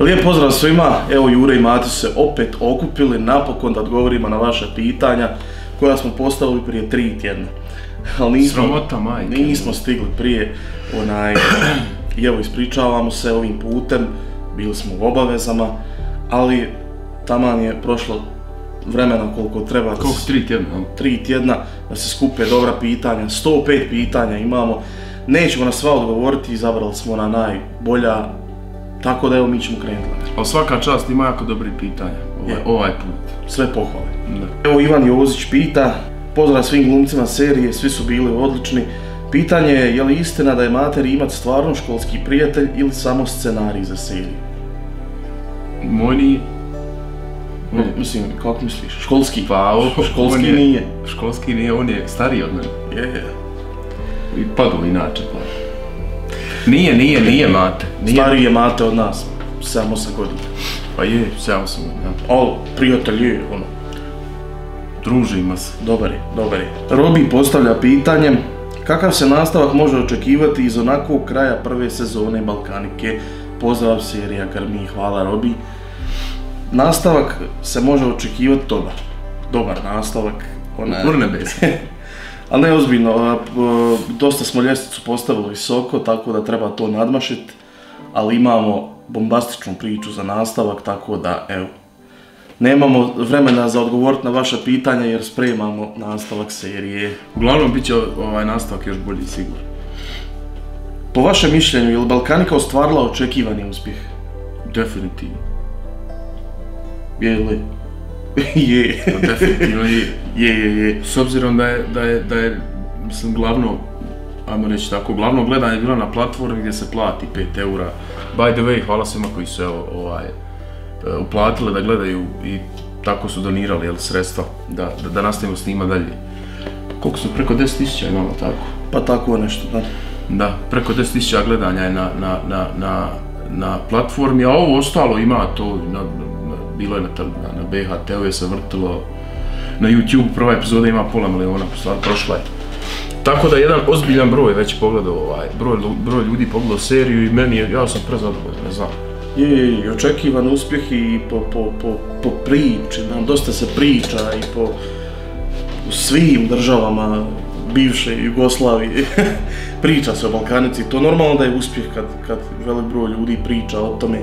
Lijep pozdrav svima, evo Jure i Mati se opet okupili napokon da odgovorimo na vaša pitanja koja smo postavili prije tri tjedna. Ali nismo, Sramota, majke. Nismo stigli prije, onaj, i evo ispričavamo se ovim putem, bili smo u obavezama, ali taman je prošlo vremena koliko treba. Koliko, tri tjedna? Tri tjedna da se skupe dobra pitanja, 105 pitanja imamo. Nećemo na sva odgovoriti, izabrali smo na najbolja, tako da evo mi ćemo krenuti. Ali svaka čast ima jako dobri pitanja, ovaj, ovaj put. Sve pohvale. Da. Evo Ivan Jozić pita, pozdrav svim glumcima serije, svi su bili odlični. Pitanje je, je li istina da je Mater imat stvarno školski prijatelj ili samo scenarij za seriju? Moj nije. No, mislim, kako misliš? Školski? Pa, o, školski je, nije. Školski nije, on je stariji od mene. Je, je. I padu inače, pa. Nije, nije, nije Mate. Nije. Stariji je Mate od nas, 7-8 godina. Pa je, 7-8 godina. Ali, prijatelj je, ono. Družimo se. Dobar je, dobar je. Robi postavlja pitanje, kakav se nastavak može očekivati iz onakvog kraja prve sezone Balkanike? Pozdrav serija Karmi, hvala Robi nastavak se može očekivati dobar. Dobar nastavak. Ona... Urnebes. Ali ne ozbiljno, dosta smo ljestvicu postavili visoko, tako da treba to nadmašiti. Ali imamo bombastičnu priču za nastavak, tako da, evo, nemamo vremena za odgovoriti na vaše pitanja jer spremamo nastavak serije. Uglavnom, bit će ovaj nastavak još bolji sigur. Po vašem mišljenju, je li Balkanika ostvarila očekivani uspjeh? Definitivno. Je li? je. To definitivno je. Je, je, je. S obzirom da je, da je, da je, mislim, glavno, ajmo reći tako, glavno gledanje bilo na platformi gdje se plati 5 eura. By the way, hvala svima koji su, evo, ovaj, e, uplatili da gledaju i tako su donirali, jel, sredstva da, da, da nastavimo snima dalje. Koliko su, preko 10.000 imamo tako? Pa tako nešto, da. Da, preko 10.000 gledanja je na, na, na, na, na platformi, a ovo ostalo ima to na, bilo je na, na, na BHT-u je se vrtilo na YouTube, prva epizoda ima pola miliona, pa stvarno prošla je. Tako da jedan ozbiljan broj već pogledao ovaj, broj, broj ljudi pogledao seriju i meni je, ja sam prezadovoljan, ne znam. Je, je, je, očekivan uspjeh i po, po, po, po priči, nam dosta se priča i po u svim državama bivše Jugoslavije priča se o Balkanici, to normalno da je uspjeh kad, kad velik broj ljudi priča o tome.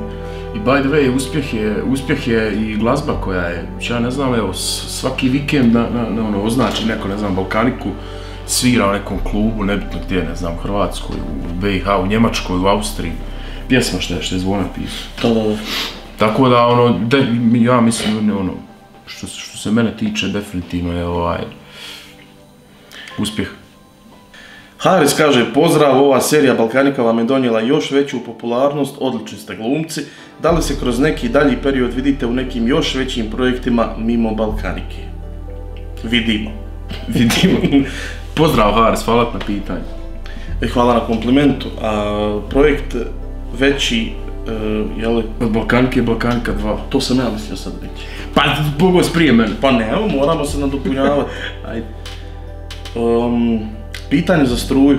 I by the way, uspjeh je, uspjeh je i glazba koja je, ja ne znam, evo, svaki vikend na, na, na ono, označi neko, ne znam, Balkaniku, svira u nekom klubu, nebitno gdje, ne znam, u Hrvatskoj, u BiH, u Njemačkoj, u Austriji, pjesma što je, što je zvona da, da. Tako da, ono, de, ja mislim, ono, što, što se mene tiče, definitivno je ovaj, uspjeh. Haris kaže, pozdrav, ova serija Balkanika vam je donijela još veću popularnost, odlični ste glumci. Da li se kroz neki dalji period vidite u nekim još većim projektima mimo Balkanike? Vidimo. Vidimo. pozdrav Haris, hvala na pitanju. E, hvala na komplimentu. A, projekt veći, uh, jeli? Od Balkanike je Balkanika 2. To sam ja mislio sad reći. Pa, bogo s prije mene. Pa ne, moramo se nadopunjavati. Ajde. Um, Pitanje za struju.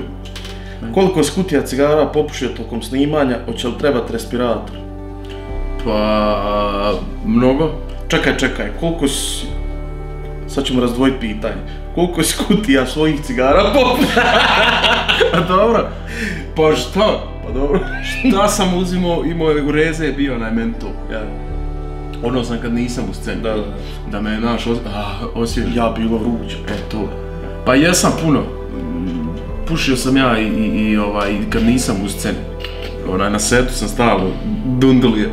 Koliko je skutija cigara popušio tokom snimanja, hoće li trebati respirator? Pa, mnogo. Čekaj, čekaj, koliko si... Sad ćemo razdvojiti pitanje. Koliko je skutija svojih cigara popušio? A dobro. Pa šta? Pa dobro. šta sam uzimao, imao je u reze, bio onaj mental. Ja. Ono sam kad nisam u sceni. Da, da. Da me, znaš, os ah, osjećam. Ja bilo vruće. E, to. Pa jesam puno pušio sam ja i, i, i ovaj, kad nisam u sceni. Onaj, na setu sam stalo, dundulio.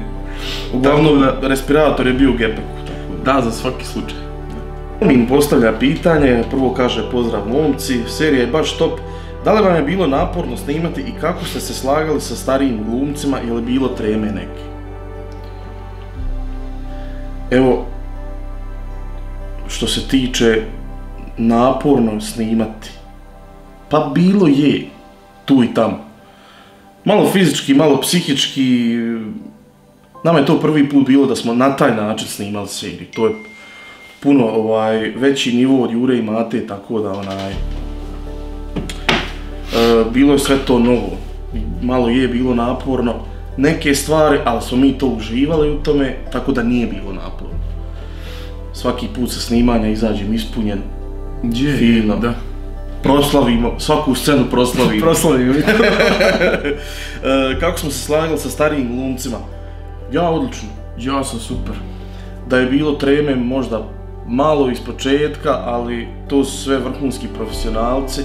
Uglavnom, da, respirator je bio u gepeku. Da, za svaki slučaj. Min postavlja pitanje, prvo kaže pozdrav momci, serija je baš top. Da li vam je bilo naporno snimati i kako ste se slagali sa starijim glumcima ili bilo treme neke? Evo, što se tiče naporno snimati, Pa bilo je, tu i tamo. Malo fizički, malo psihički. Nama je to prvi put bilo da smo na taj način snimali seriju. To je puno ovaj veći nivo od Jure i Mate, tako da onaj... E, bilo je sve to novo. Malo je bilo naporno, neke stvari, ali smo mi to uživali u tome, tako da nije bilo naporno. Svaki put sa snimanja izađem ispunjen, Je, Fino. Da. Proslavimo, svaku scenu proslavimo. Proslavio. E, kako smo se slagali sa starijim glumcima? Ja odlično. ja sam super. Da je bilo treme možda malo iz početka, ali to su sve vrhunski profesionalci.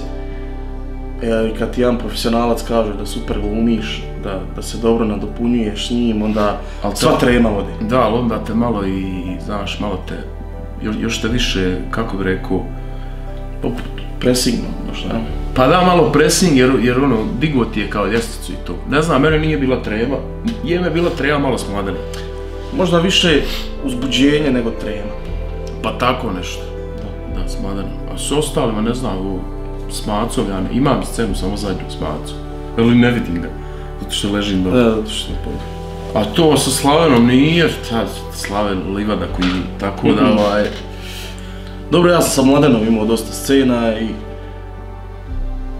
E, kad ti jedan profesionalac kaže da super glumiš, da, da se dobro nadopunjuješ s njim, onda Al to- sva trema vodi. Da, ali onda te malo i, znaš, malo te, još, još te više, kako bi rekao, Pressingom, možda. Pa da, malo pressing, jer, jer ono, digo ti je kao ljestvicu i to. Ne znam, mene nije bila treba. Je me bila treba malo s mladenim. Možda više uzbuđenje nego trema. Pa tako nešto. Da, da, s mladenim. A s ostalima, ne znam, ovo, s macom, ja ne, imam scenu samo zadnju s macom. Ali ne vidim ga, zato što ležim dole. Da, zato što je pod... A to sa Slavenom nije, ta Slaven livada koji, tako da, ovaj, Dobro, ja sam sa Mladenom imao dosta scena i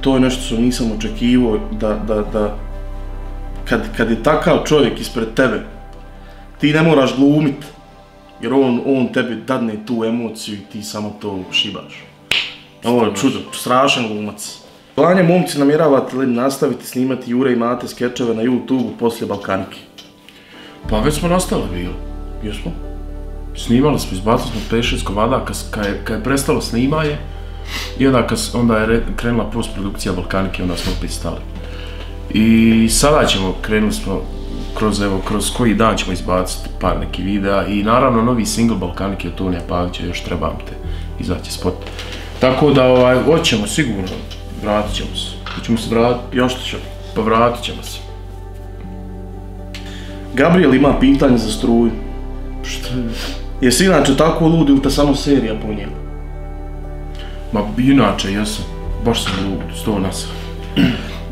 to je nešto što nisam očekivao da, da, da kad, kad je takav čovjek ispred tebe, ti ne moraš glumit, jer on, on tebi dadne tu emociju i ti samo to šibaš. Ovo je čudo, strašan glumac. Planje momci namjeravate li nastaviti snimati Jure i Mate skečeve na YouTube-u poslije Balkanike? pa već smo nastali bili. Jesmo? Snimali smo, izbacili smo 5-6 komada, kad, kad, je, kad je prestalo snimanje, i onda, kad, onda je re- krenula postprodukcija Balkanike, onda smo opet stali. I sada ćemo, krenuli smo, kroz, evo, kroz koji dan ćemo izbaciti par nekih videa i naravno novi single Balkanike od Tonija Pavića, još trebam te izaći spot. Tako da, ovaj, hoćemo sigurno, vratit ćemo se. Hoćemo se vratiti, Još što ćemo. pa vratit ćemo se. Gabriel ima pitanje za struju. Šta Jesi inače tako lud ili te samo serija po njemu? Ma inače jesam, baš sam lud, sto nas.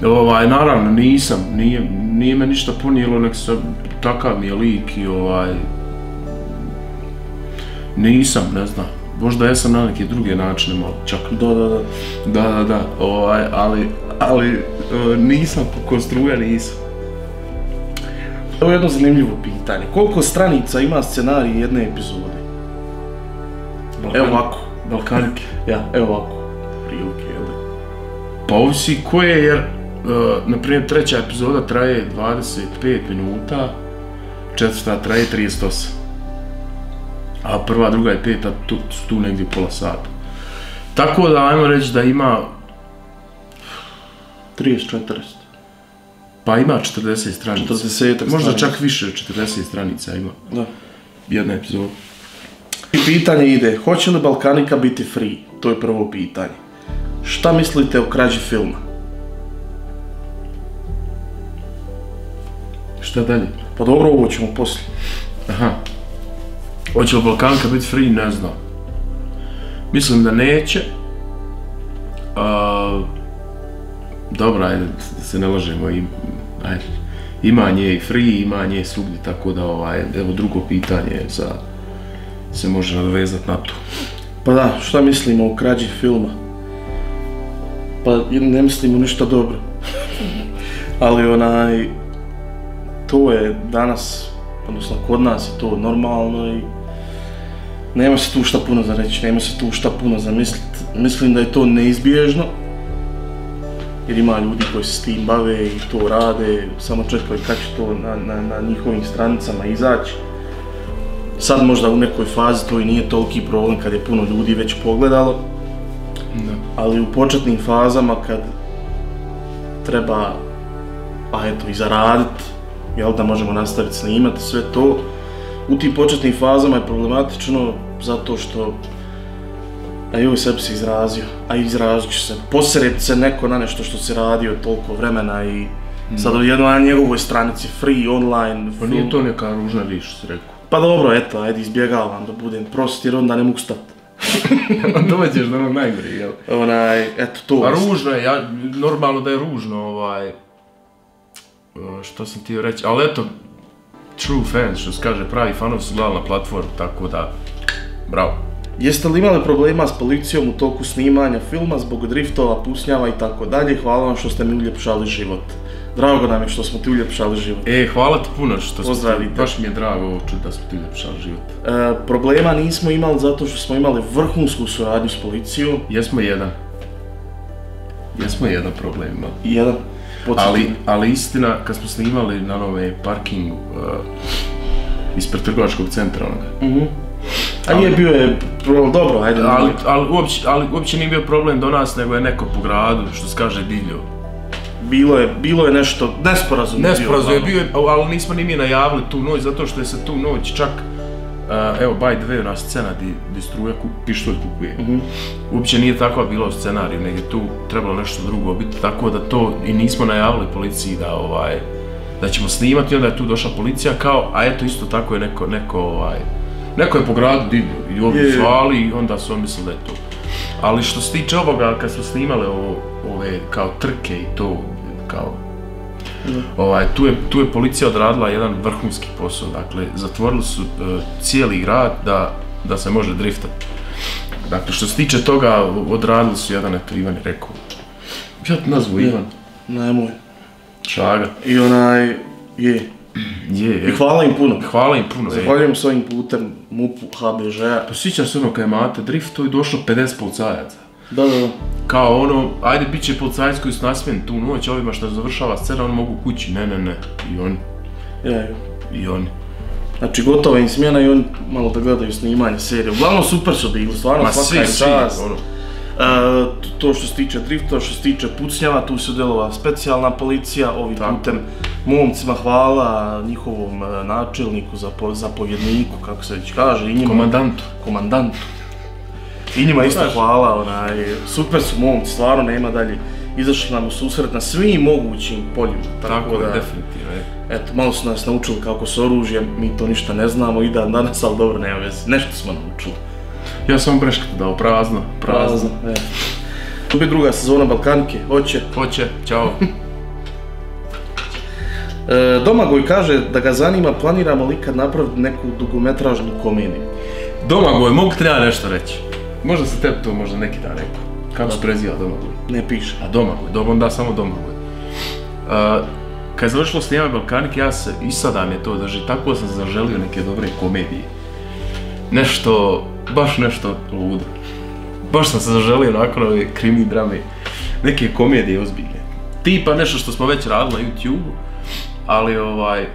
ovaj, naravno nisam, nije, nije me ništa ponijelo, nek sam, takav mi je lik i ovaj... Nisam, ne znam, možda jesam na neke druge načine malo čak. Da, da, da. Da, da, da, ovaj, ali, ali e, nisam po konstruja, nisam. Evo jedno zanimljivo pitanje. Koliko stranica ima scenarij jedne epizode? Evo ovako. Balkanike. Ja, evo ovako. Prilike, jel? Pa ovisi koje, jer, uh, na primjer, treća epizoda traje 25 minuta, četvrta traje 38. A prva, druga i peta tu, su tu negdje pola sata. Tako da, ajmo reći da ima, 30, 40. Pa ima 40 stranica. 40 Možda stranica. čak više od 40 stranica ima Da. jedna epizoda. I pitanje ide, hoće li Balkanika biti free? To je prvo pitanje. Šta mislite o krađi filma? Šta dalje? Pa dobro, ovo ćemo poslije. Aha. Hoće li Balkanka biti free, ne znam. Mislim da neće. A, dobro, ajde, da se ne lažemo. I, ajde. Ima nje i free, ima nje svugdje, tako da ovaj, evo drugo pitanje za, se može nadovezati na to. Pa da, šta mislimo o krađi filma? Pa ne mislimo ništa dobro. Ali onaj, to je danas, odnosno kod nas je to normalno i nema se tu šta puno za reći, nema se tu šta puno za mislit. Mislim da je to neizbježno, jer ima ljudi koji se s tim bave i to rade, samo čekaju kad će to na, na, na njihovim stranicama izaći. Sad možda u nekoj fazi to i nije toliki problem kad je puno ljudi već pogledalo, Da. ali u početnim fazama kad treba, a eto i zaradit, jel da možemo nastaviti snimati sve to, u tim početnim fazama je problematično zato što a joj sebi se izrazio, a izrazit ću se, posred se neko na nešto što se radio toliko vremena i sad odjedno na njegovoj stranici free, online, Pa nije to neka ružna što si rekao. Pa dobro, eto, ajde izbjegavam da budem prost jer onda ne mogu stati. Dođeš do onog najgore, jel? Onaj, eto to. Pa ružno je, ja, normalno da je ružno, ovaj, uh, što sam ti reći, ali eto, true fans, što se kaže, pravi fanovi su gledali na platformu, tako da, bravo. Jeste li imali problema s policijom u toku snimanja filma zbog driftova, pusnjava i tako dalje? Hvala vam što ste mi uljepšali život. Drago nam je što smo ti uljepšali život. E, hvala ti puno što smo Pozdravite. ti, baš mi je drago ovo čuti da smo ti uljepšali život. E, problema nismo imali zato što smo imali vrhunsku suradnju s policijom. Jesmo jedan. Jesmo jedan problem imali. Jedan podsjetim. Ali, ali istina, kad smo snimali na nove parkingu uh, ispred trgovačkog centra onoga, Mhm. A nije bio je problem, dobro, ajde. ali, ali, uopće, ali uopće nije bio problem do nas, nego je neko po gradu, što se kaže, divljo. Bilo je, bilo je nešto, nesporazum. je Nesporazum je bio, ali nismo ni mi najavili tu noć, zato što je se tu noć čak, uh, evo, by the way, ona scena di, di struja ku, pištolj kupuje. Mhm. Uopće nije takva bila u scenariju, nego je tu trebalo nešto drugo biti, tako da to i nismo najavili policiji da ovaj, da ćemo snimati onda je tu došla policija kao, a eto isto tako je neko, neko ovaj, neko je po gradu divljo i ovdje Je, je. zvali i onda su oni mislili da je to. Ali što se tiče ovoga, kad smo snimali ovo, ove kao trke i to, kao Ovaj, tu, je, tu je policija odradila jedan vrhunski posao, dakle, zatvorili su e, cijeli grad da, da se može driftati. Dakle, što se tiče toga, odradili su jedan, eto, Ivan je rekao, ja ti nazvu Ivan, Nemoj. Šaga, I onaj, je. je, I hvala im puno. hvala im puno. Zahvaljujem s ovim putem MUP-u, HBŽ-a. Pa sjećam se ono kad je Mate drift, to je došlo 50 policajaca. Da, da, da. Kao ono, ajde bit će policajac koji su nasmijeni tu noć, ovima što završava scena, oni mogu kući, ne, ne, ne, i oni, Ja, i oni. Znači gotova im smjena i oni malo da gledaju snimanje serije. Uglavnom super su bili, stvarno Ma svaka svi, im čast. ono, E, to što se tiče drifta, što se tiče pucnjava, tu se udjelovala specijalna policija, ovim putem momcima hvala, njihovom e, načelniku, zapo, zapovjedniku, kako se već kaže, i njima, komandantu. komandantu. I njima isto hvala, onaj, super su momci, stvarno nema dalje. Izašli nam u susret na svim mogućim poljima. Tako je, definitivno, je. Eto, malo su nas naučili kako s oružjem, mi to ništa ne znamo i dan danas, ali dobro, nema veze, nešto smo naučili. Ja sam breškatu dao, prazno, prazno. E. Tu bi druga sezona Balkanike, hoće. Hoće, čao. E, Domagoj kaže da ga zanima planiramo li kad napraviti neku dugometražnu komediju. Domagoj, mogu ti ja nešto reći? Možda se tebi to možda neki dan rekao. Kako se preziva Domagoj? Ne piše. A Domagoj, dobro, onda samo Domagoj. Uh, kad je završilo snimanje Balkanik, ja se, i sada mi je to drži, tako sam zaželio neke dobre komedije. Nešto, baš nešto ludo. Baš sam se zaželio nakon ove krimi drame, neke komedije ozbiljne. Tipa nešto što smo već radili na YouTube-u, ali ovaj,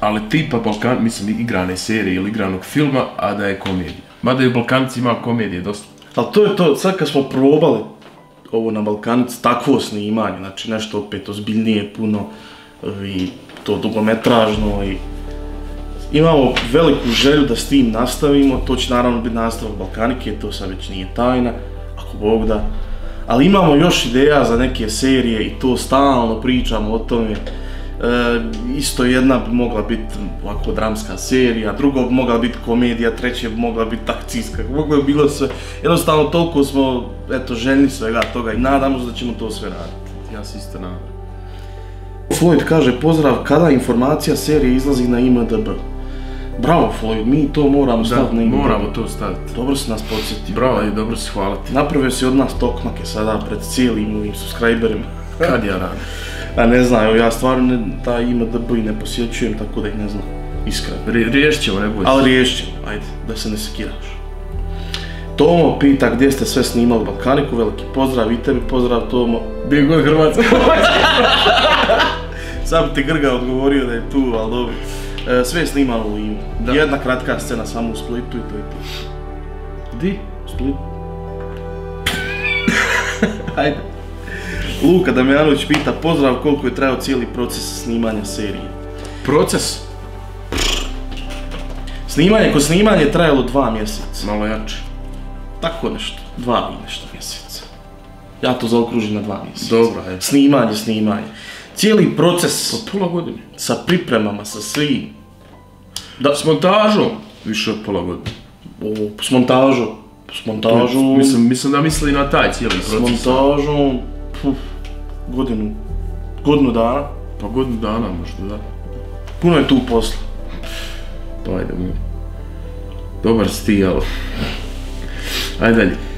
ali tipa Balkan, mislim igrane serije ili igranog filma, a da je komedija. Mada i u Balkanci ima komedije dosta. Ali to je to, sad kad smo probali ovo na Balkanic, takvo snimanje, znači nešto opet ozbiljnije puno e, i to dugometražno i imamo veliku želju da s tim nastavimo, to će naravno biti nastavak Balkanike, to sad već nije tajna, ako Bog da. Ali imamo još ideja za neke serije i to stalno pričamo o tome. E, isto jedna bi mogla biti ovako dramska serija, druga bi mogla biti komedija, treća bi mogla biti akcijska, moglo je bilo sve. Jednostavno toliko smo, eto, željni svega toga i nadamo se da ćemo to sve raditi. Ja se isto nadam. Floyd kaže, pozdrav, kada informacija serije izlazi na IMDB? Bravo Floyd, mi to moramo staviti na moramo to staviti. Dobro si nas podsjetio. Bravo i dobro si, hvala ti. Napravio si od nas tokmake sada pred cijelim ovim subscriberima. Kad ja radim? A ne znam, evo ja stvarno ne, taj IMDB i ne posjećujem, tako da ih ne znam. Iskreno. Rije- Riješit ćemo, ne boj se. Ali riješit ćemo, ajde, da se ne sekiraš. Tomo pita gdje ste sve snimali Balkaniku, veliki pozdrav i tebi pozdrav Tomo. Gdje je god Hrvatska. Sam ti Grga odgovorio da je tu, ali dobro. E, sve je snimano u Limu. Da. Jedna kratka scena samo u Splitu i to je to. Di? U Splitu. Ajde. Luka Damjanović pita pozdrav koliko je trajao cijeli proces snimanja serije. Proces? Snimanje, ko snimanje je trajalo dva mjeseca. Malo jače. Tako nešto. Dva i nešto mjeseca. Ja to zaokružim na dva mjeseca. Dobro, ajde. Snimanje, snimanje. Cijeli proces Od pola godine. sa pripremama, sa svim. Da, S montažom? Više od pola godine. o, s montažom. S montažom. Mislim, mislim da misli na taj cijeli s proces. montažom. Puf, godinu. Godinu dana. Pa godinu dana možda, da. Puno je tu posla. Pa ajde, mi. Dobar si ti, ali... Ajde dalje.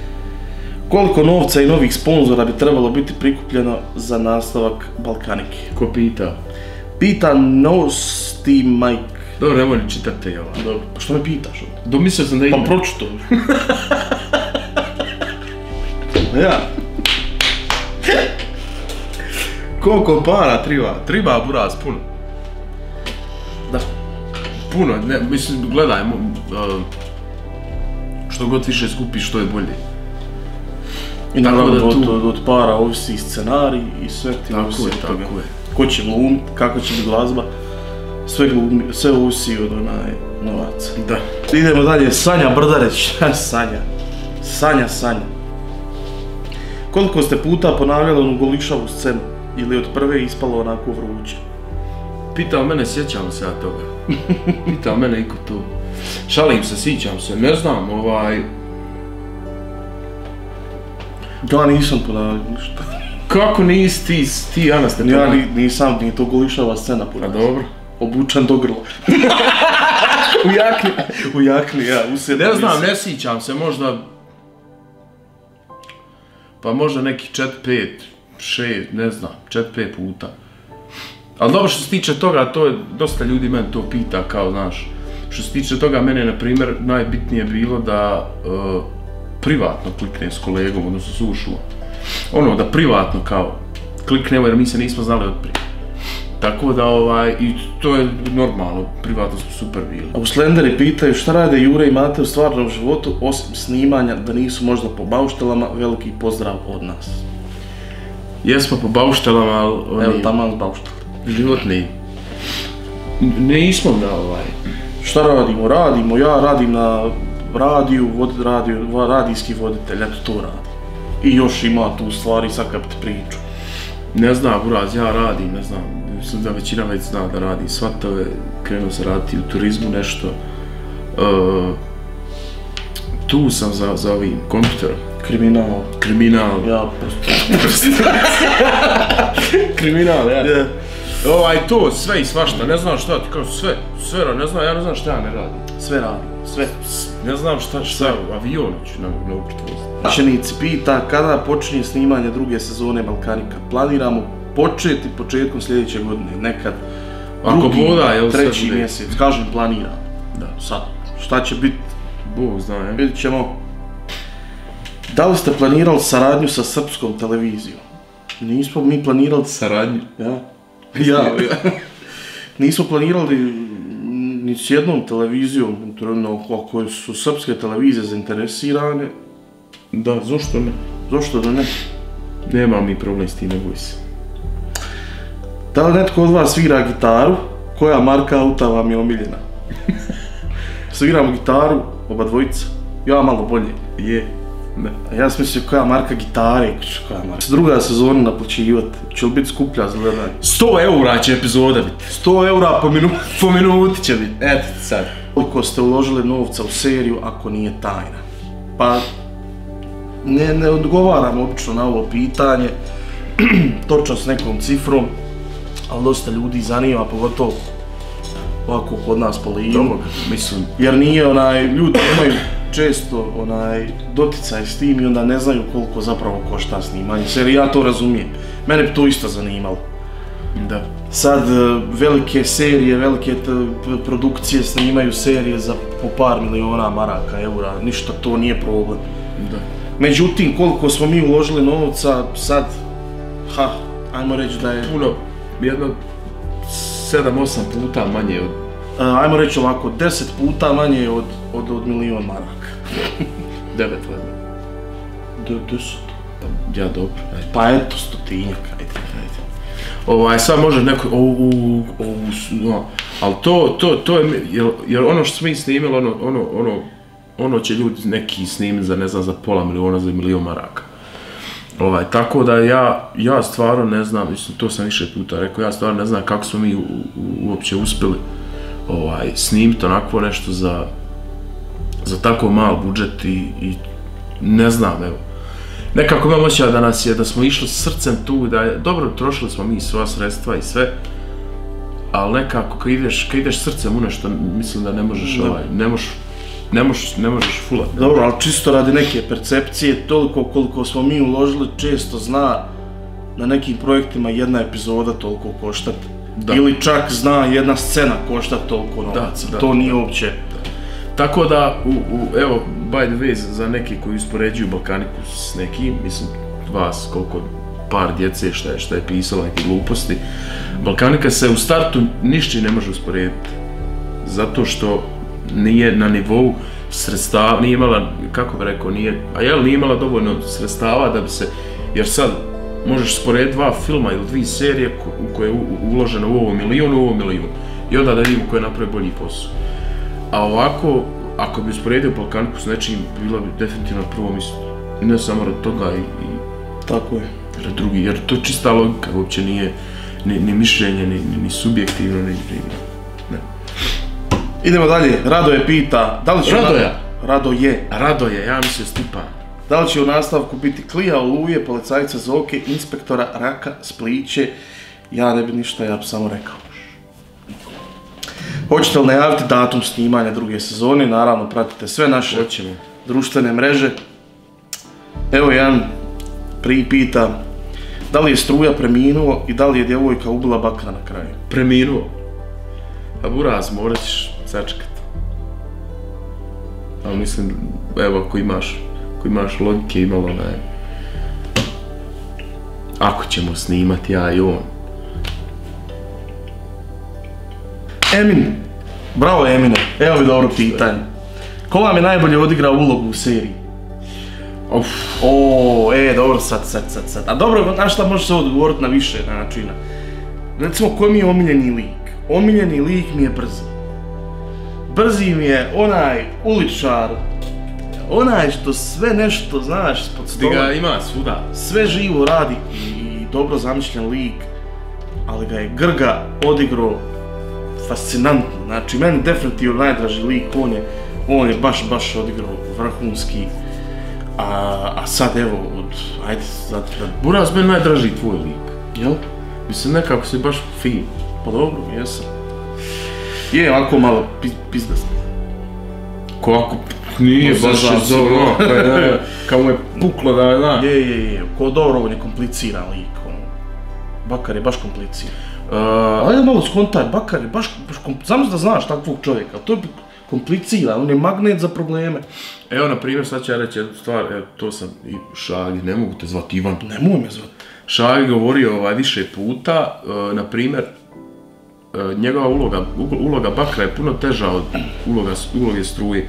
Koliko novca i novih sponzora bi trebalo biti prikupljeno za nastavak Balkanike? Ko pita? Pita Nosti Mike. Dobro, nemoj ni čitati te. Dobro, pa što me pitaš? Domislio sam da Pa ima. pročito. ja. Koliko para triba? Triba buraz puno. Da. Puno, ne, mislim, gledaj, uh, što god više skupiš, to je bolje. I naravno da tu- od, od para ovisi i scenarij i sve ti Tako ovisi je, od toga. tako je. Ko će glumit, kako će biti glazba, sve, glumi, sve ovisi od onaj novaca. Da. Idemo dalje, Sanja Brdareć, Sanja, Sanja, Sanja. Koliko ste puta ponavljali onu golišavu scenu ili od prve ispalo onako vruće? Pitao mene, sjećam se ja toga. Pitao mene iko to. Šalim se, sjećam se, ne znam, ovaj... Ja nisam ponavljao ništa. Kako nisi ti, ti Ana ste Ja ni, nisam, ni to golišava scena Pa ponavljao. dobro. Obučen do grla. U jakni. U jakni, ja, usred. Ne znam, ne sjećam se, možda... Pa možda neki 4, 5, 6, ne znam, 4, 5 puta. Ali dobro što se tiče toga, to je, dosta ljudi meni to pita, kao, znaš, što se tiče toga, mene, na primjer, najbitnije bilo da uh, privatno kliknem s kolegom, odnosno s ušlom. Ono, da privatno, kao, kliknemo, jer mi se nismo znali od prije. Tako da, ovaj, i to je normalno, privatno smo super bili. A u Slenderi pitaju šta rade Jure i Mate u stvarnom životu, osim snimanja, da nisu možda po bauštelama, veliki pozdrav od nas. Jesmo po bauštelama, ali oni... Evo taman s bauštelama. životni. Nismo da ovaj. Šta radimo? Radimo, ja radim na radiju, vod, radio, radijski voditelj, eto to radi. I još ima tu stvari, sad kad ti priču. Ne znam, Buraz, ja radim, ne znam. Mislim da većina već zna da radim svatove, krenuo sam raditi u turizmu nešto. Uh, tu sam za, za ovim kompjuterom. Kriminal. Kriminal. Ja prosto... Kriminal, ja. Je. Ovaj, to, sve i svašta, ne znam šta ti kažu, sve, sve, ne znam, ja ne znam šta ja ne radim. Sve radim, sve. Ne znam šta, šta, avion ću na, naučiti voziti. Učenici pita kada počinje snimanje druge sezone Balkanika. Planiramo početi početkom sljedeće godine, nekad Ako drugi, voda, jel, sve treći bude? mjesec, kažem planiram. Da. Sad, šta će biti, Bog zna, je. vidjet ćemo. Da li ste planirali saradnju sa srpskom televizijom? Nismo mi planirali, Saradnju. ja, ja, nismo planirali ni s jednom televizijom, no, ako su srpske televizije zainteresirane, Da, zašto ne? zašto da ne? Nema mi problem s tim, ne boj se. Da li netko od vas svira gitaru? Koja marka auta vam je omiljena? Sviramo gitaru, oba dvojica. Ja malo bolje. Je. Ne. Ja sam mislio koja marka gitare, koja marka. Druga sezona naplaćivati. Će li biti skuplja za gledanje? 100 eura će epizoda biti. 100 eura po minutu. Po minuti će biti. Eto sad. Koliko ste uložili novca u seriju ako nije tajna? Pa, ne, ne odgovaram obično na ovo pitanje, točno s nekom cifrom, ali dosta ljudi zanima, pogotovo ovako kod nas po. Dobro, mislim, Jer nije onaj, ljudi imaju često onaj doticaj s tim i onda ne znaju koliko zapravo košta snimanje serije, ja to razumijem. Mene bi to isto zanimalo. da. Sad e, velike serije, velike produkcije snimaju serije za po par miliona maraka, eura, ništa to nije problem. Da. Međutim, koliko smo mi uložili novca, sad, ha, ajmo reći da je, Puno, jedno 7-8 puta manje od... e, ajmo reći ovako, 10 puta manje od, od, od milion maraka. 9 valjda. D- deset. Pa, ja dobro, ajde. Pa eto, stotinjak. Ajde, ajde. Ovaj, sad može neko, o, u, o, u, s- no, ali to, to, to je, jer, jer ono što smo mi snimili, ono, ono, ono, ono će ljudi neki snimiti za, ne znam, za pola miliona, za milion maraka. Ovaj, tako da ja, ja stvarno ne znam, mislim, to sam više puta rekao, ja stvarno ne znam kako smo mi u, u, uopće uspjeli ovaj, snimiti onako nešto za, za tako mal budžet i, i ne znam, evo. Nekako imam osjećaj da nas je, da smo išli srcem tu, da je, dobro, trošili smo mi svoja sredstva i sve, ali nekako kad ideš, kad ideš srcem u nešto, mislim da ne možeš, Da. ovaj, ne možeš, ne možeš, ne možeš fulat. Dobro, ali čisto radi neke percepcije, toliko koliko smo mi uložili, često zna na nekim projektima jedna epizoda toliko koštat. Da. Ili čak zna jedna scena koštat toliko novaca. da, to nije uopće... Tako da, u, u, evo, by the way, za neke koji uspoređuju Balkaniku s nekim, mislim, vas, koliko par djece šta je, šta je pisala neke gluposti, Balkanika se u startu nišći ne može usporediti. Zato što nije na nivou sredstava, nije imala, kako bi rekao, nije, a jel, nije imala dovoljno sredstava da bi se, jer sad, možeš sporediti dva filma ili dvije serije u koje je uloženo u ovo milijun, u ovo milijun. I onda da vidimo ko je napravio bolji posao. A ovako, ako bi usporedio Balkaniku s nečim, bila bi definitivno prvo mjesto. I ne samo rad toga i, i Tako je. rad drugi, jer to je čista logika, uopće nije ni, ni mišljenje, ni, ni, ni subjektivno, ni, ni, ne. Idemo dalje. Radoje pita, da li će... Radoja? Radoje. Rado je, ja mislio Stipan. Da li će u nastavku biti Klija, Oluje, policajca Zoke, inspektora Raka, Spliće? Ja ne bi ništa, ja bi samo rekao. Hoćete li najaviti datum snimanja druge sezone? Naravno, pratite sve naše Hoćemo. društvene mreže. Evo jedan pri pita, da li je struja preminuo i da li je djevojka ubila bakra na kraju? Preminuo. A buraz, morat ćeš sačekat. Ali mislim, evo, ako imaš, ako imaš logike, imalo ne. Ako ćemo snimati ja i on. Emin, bravo Emine, evo mi dobro pitanje. Ko vam je najbolje odigrao ulogu u seriji? Uf, O, e, dobro, sad, sad, sad, sad. A dobro, znaš šta može se odgovoriti na više načina. Recimo, koji mi je omiljeni lik? Omiljeni lik mi je brzi. Brzi mi je onaj uličar, onaj što sve nešto, znaš, pod ti ga stolom, ima svuda. sve živo radi i dobro zamišljen lik, ali ga je Grga odigrao fascinantno. Znači, meni definitivno najdraži lik, on je, on je baš, baš odigrao vrhunski. A, a sad evo, od, ajde, sad, da, Buraz, meni najdraži tvoj lik. jel? Mislim, nekako si baš fin. Pa dobro, jesam. Je, ovako malo pi, pizda. Kako? Nije baš zoro, no. pa je, kao mu je puklo da, da. Je, je, je, ko dobro, on je kompliciran lik, ono. Bakar je baš kompliciran. Uh, Ali malo skontaj, Bakar je baš, baš samo da znaš takvog čovjeka, to je kompliciran, on je magnet za probleme. evo, na primjer, sad ću ja reći jednu stvar, evo, to sam i Šagi, ne mogu te zvati Ivan. Nemoj me zvati. Šagi govorio ovaj više puta, uh, na primjer, uh, njegova uloga, uloga Bakra je puno teža od uloga, uloge struje.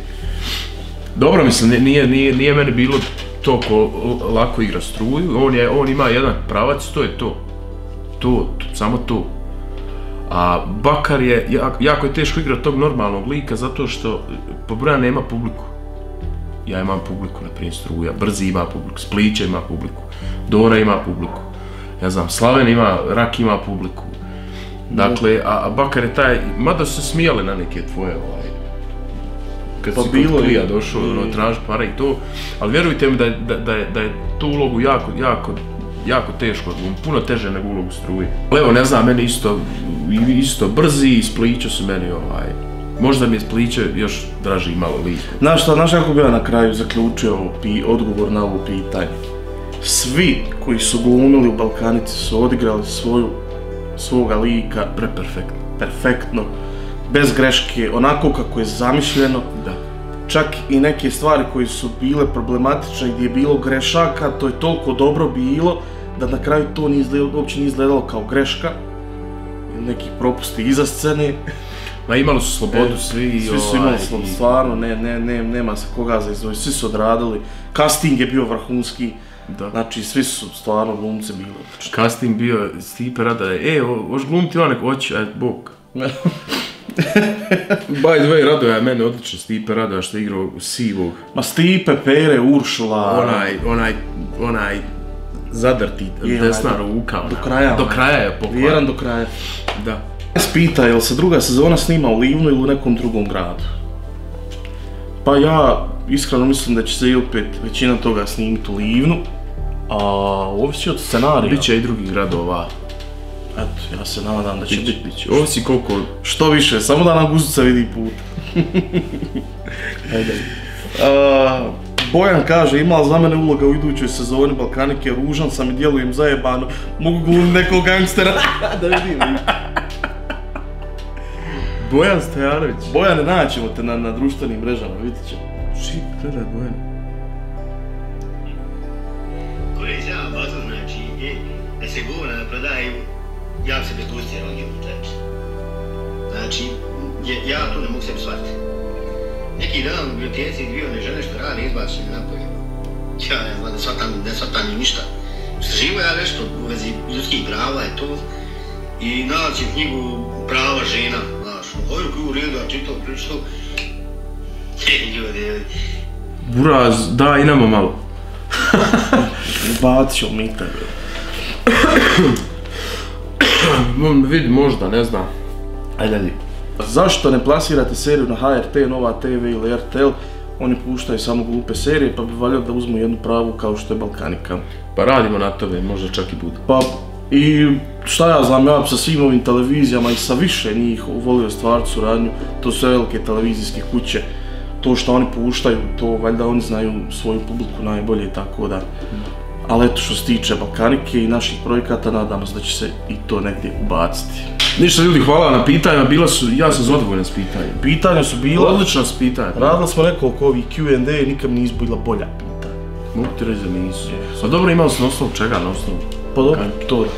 Dobro, mislim, nije- nije, nije, nije meni bilo to ko lako igra struju, on, je, on ima jedan pravac, to je to. To, to samo to. A Bakar je, jako, jako je teško igrati tog normalnog lika zato što po broja nema publiku. Ja imam publiku, na primjer Struja, Brzi ima publiku, Spliće ima publiku, Dora ima publiku, ja znam, Slaven ima, Rak ima publiku. Dakle, a, a Bakar je taj, mada su se smijali na neke tvoje, ovaj, kad Pa si bilo kod. Klija došao, ono, traži para i to, ali vjerujte mi da, da, da, je, da je tu ulogu jako, jako, jako teško, odglumiti, puno teže nego ulogu struje. Ali evo, ne znam, meni isto, i- isto brzi i splićo su meni, ovaj, možda mi je spliće još draži malo lik. Znaš šta, znaš kako bi ja na kraju zaključio ovo pi, odgovor na ovo pitanje? Svi koji su glumili u Balkanici su odigrali svoju, svoga lika Preperfektno. perfektno, bez greške, onako kako je zamišljeno. Da. Čak i neke stvari koje su bile problematične gdje je bilo grešaka, to je toliko dobro bilo da na kraju to nije izgledalo, uopće nije izgledalo kao greška. Neki propusti iza scene. Ma imali su slobodu E, svi i Svi su ovaj, imali slobodu, i- stvarno, ne, ne, ne, nema se koga za izdvojiti, svi su odradili. Casting je bio vrhunski, Da. znači svi su stvarno glumci bili. Casting bio Stipe Rada, e, o- hoš glumiti neko hoće, aj, bok. By the way, Rado je meni odličan Stipe Rada što je igrao sivog, Ma Stipe, Pere, Uršula, onaj, onaj, onaj zadrti, Je, desna onaj, ruka. do onaj. kraja, Do onaj. kraja je pokvar. vjeran do kraja. Da. Spita, jel se druga sezona snima u Livnu ili u nekom drugom gradu? Pa ja iskreno mislim da će se i opet većina toga snimiti u Livnu, a ovisi od scenarija. Biće i drugih gradova. Eto, ja se nadam da će biti biće. Ovisi koliko... što više, samo da nam guzica vidi put. Ajde. A, Bojan kaže, ima li za mene uloga u idućoj sezoni Balkanike, ružan sam i djelujem zajebano, mogu glumiti nekog gangstera. da vidim. Bojan Stojanović. Bojane, naćemo te na, na društvenim mrežama, vidit ćemo. Ši, gledaj Bojan. koje za bazu, znači, je, da se govora da prodaju, ja bi se prepustio Evangeliju znači. Znači, je, ja to ne mogu sebi shvatiti. Neki dan u biblioteci bio one žene što rade izbačene napolje. Ja ne znam, ne shvatam, ne shvatam ni ništa. Živo ja nešto u vezi ljudskih prava je to. I naći knjigu prava žena, znaš, oj, koji u redu, a čitao, pričao. Ljudi, Buraz, da i nama malo. Bacit ćemo mi tebe. Vidi, možda, ne znam. Ajde, dalje. Zašto ne plasirate seriju na HRT, Nova TV ili RTL? Oni puštaju samo glupe serije, pa bi valjalo da uzmu jednu pravu kao što je Balkanika. Pa radimo na tome, možda čak i bude. Pa, i šta ja znam, ja bi sa svim ovim televizijama i sa više njih volio stvarati suradnju, to su velike televizijske kuće, to što oni puštaju, to valjda oni znaju svoju publiku najbolje, tako da. Ali eto što se tiče Balkanike i naših projekata, nadamo se da će se i to negdje ubaciti. Ništa ljudi, hvala na pitanjima, bila su, ja sam zadovoljan s pitanjem. Pitanja su bila, Odlična s pitanjem. radili smo nekoliko ovih Q&A i nikad nisu bila bolja pitanja. Mogu ti reći da nisu. Pa dobro, imali su na osnovu čega, na osnovu? Pa dobro, to da.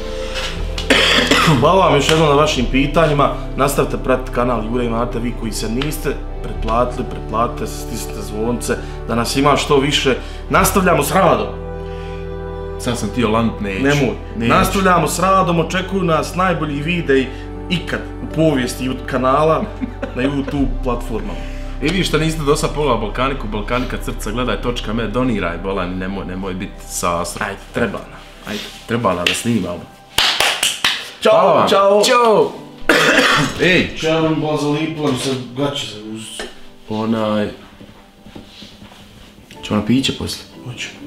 Hvala vam još jednom na vašim pitanjima. Nastavite pratiti kanal Jure i Mate, vi koji se niste pretplatili, pretplatite se, stisnite zvonce, da nas ima što više. Nastavljamo s radom. Sad sam tio lant, neću. Nemoj. Neću. Nastavljamo s radom, očekuju nas najbolji videi ikad u povijesti YouTube kanala na YouTube platformama. I vi što niste dosad pogledali Balkaniku, Balkanika crca, gledaj točka me, doniraj bolan, nemoj, nemoj biti sasra. Ajde, treba nam. Ajde. Treba nam da snimamo. Ćao, čao. Ćao! Ej, Čao, vam bila zalipila mi se gaće za uz. onaj... Ćemo na piće poslije. Hoćemo.